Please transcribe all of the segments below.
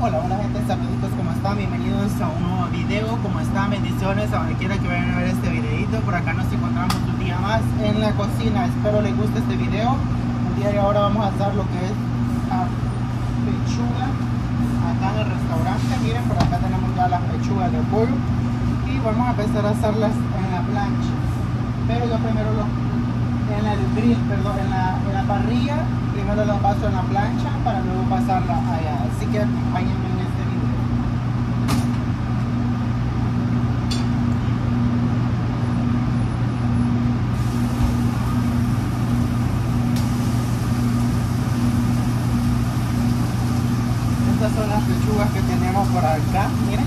Hola, hola gente, saluditos, ¿cómo están? Bienvenidos a un nuevo video, ¿cómo están? Bendiciones a donde quiera que vayan a ver este videito Por acá nos encontramos un día más en la cocina, espero les guste este video El día de ahora vamos a hacer lo que es la pechuga acá en el restaurante Miren, por acá tenemos ya las pechugas de pollo Y vamos a empezar a hacerlas en la plancha Pero yo primero lo, en el grill, perdón, en la, en la parrilla primero lo paso en la plancha para luego pasarla allá. Así que acompáñenme en este video. Estas son las pechugas que tenemos por acá, miren.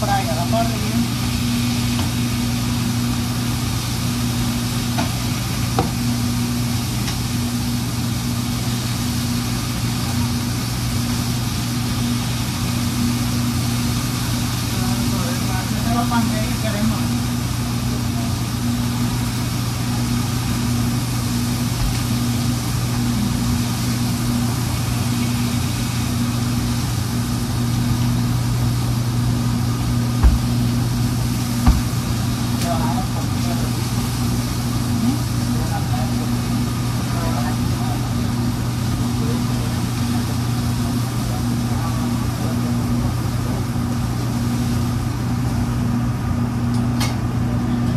Vamos a dar spray a la parrilla Tenemos pan que queremos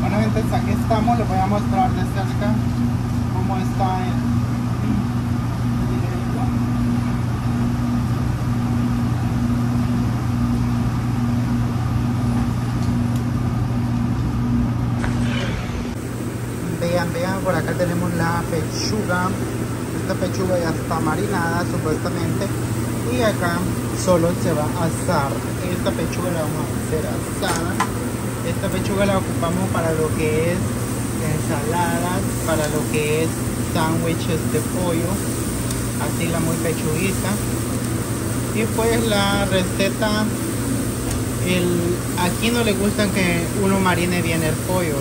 Bueno, gente, aquí estamos, les voy a mostrar de cerca cómo está el. Vean, vean, por acá tenemos la pechuga. Esta pechuga ya está marinada supuestamente. Y acá solo se va a asar. Esta pechuga la vamos a hacer asada. Esta pechuga la ocupamos para lo que es ensaladas, para lo que es sándwiches de pollo. Así la muy pechuguita. Y pues la receta, aquí no le gustan que uno marine bien el pollo,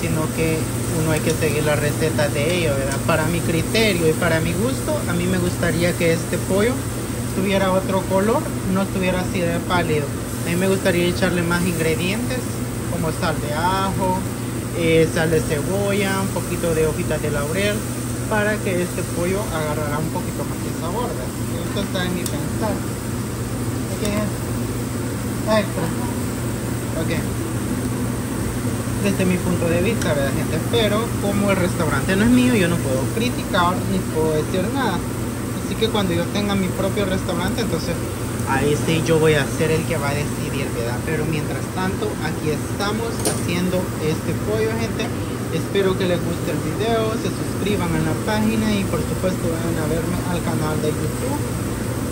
sino que uno hay que seguir la receta de ellos, ¿verdad? Para mi criterio y para mi gusto, a mí me gustaría que este pollo tuviera otro color, no estuviera así de pálido. A mí me gustaría echarle más ingredientes como sal de ajo, eh, sal de cebolla, un poquito de hojitas de laurel para que este pollo agarrara un poquito más de sabor. ¿verdad? Esto está en mi pensar. ¿Qué es? Extra. Ok desde mi punto de vista, ¿verdad, gente? Pero como el restaurante no es mío, yo no puedo criticar ni puedo decir nada. Así que cuando yo tenga mi propio restaurante, entonces ahí sí yo voy a ser el que va a decidir, ¿verdad? Pero mientras tanto, aquí estamos haciendo este pollo, gente. Espero que les guste el video, se suscriban a la página y por supuesto vayan a verme al canal de YouTube.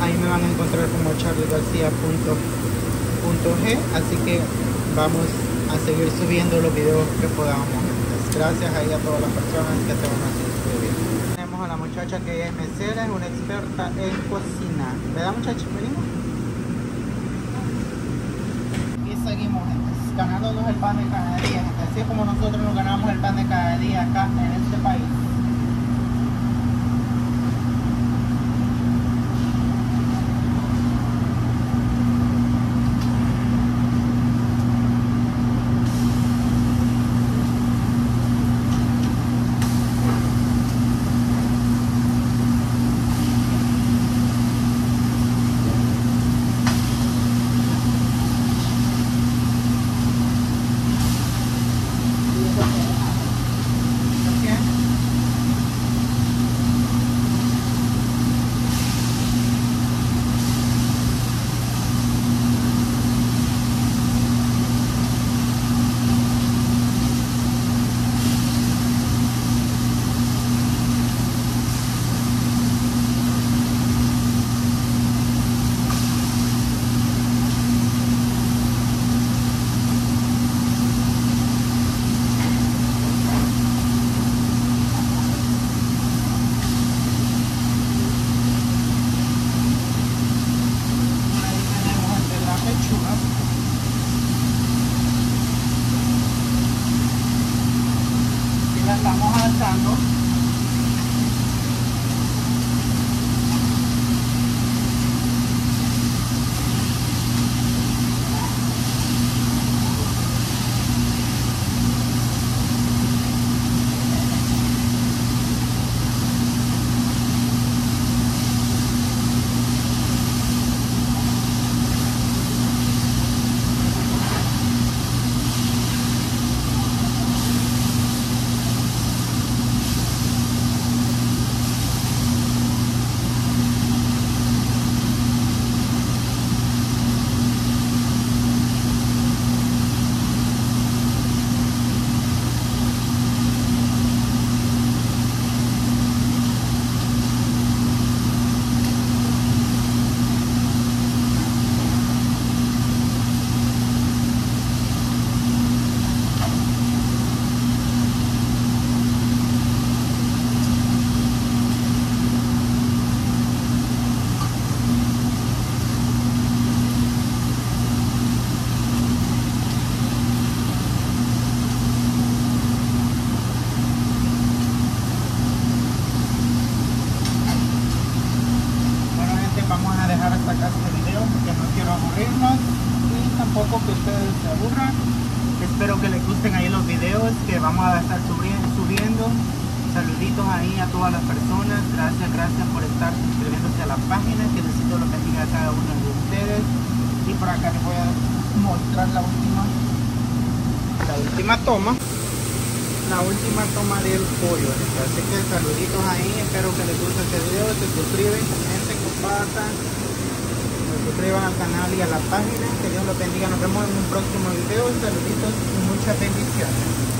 Ahí me van a encontrar como charliegarcia.g. Así que vamos a seguir subiendo los videos que podamos. Gracias ahí a todas las personas que se van a suscribir. Muchacha que es mesera, es una experta en cocina. ¿Verdad muchacha? Venimos. Y seguimos ganándonos el pan de cada día. Así como nosotros nos ganamos el pan de cada día acá en este país. Chicago. Que ustedes se aburran. Espero que les gusten ahí los videos que vamos a estar subiendo. Saluditos ahí a todas las personas. Gracias, gracias por estar suscribiéndose a la página. Que necesito lo bendiga a cada uno de ustedes. Y por acá les voy a mostrar la última, la última toma. La última toma del pollo. Así que saluditos ahí. Espero que les guste este video. Se suscriben, comenten, compartan suscriban al canal y a la página. Que Dios los bendiga. Nos vemos en un próximo video. Saluditos y muchas bendiciones.